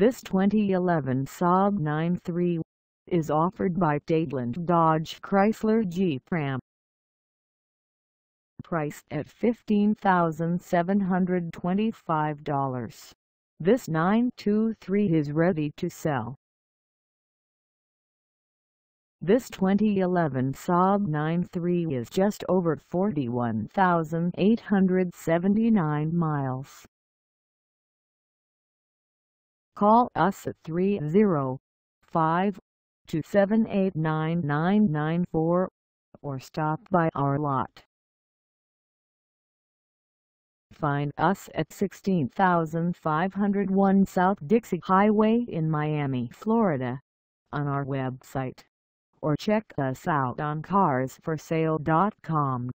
This 2011 Saab 9-3 is offered by Dadeland Dodge Chrysler Jeep Ram. Priced at $15,725. This 9-3 is ready to sell. This 2011 Saab 9-3 is just over 41,879 miles. Call us at 305-278-9994 or stop by our lot. Find us at 16501 South Dixie Highway in Miami, Florida on our website or check us out on carsforsale.com.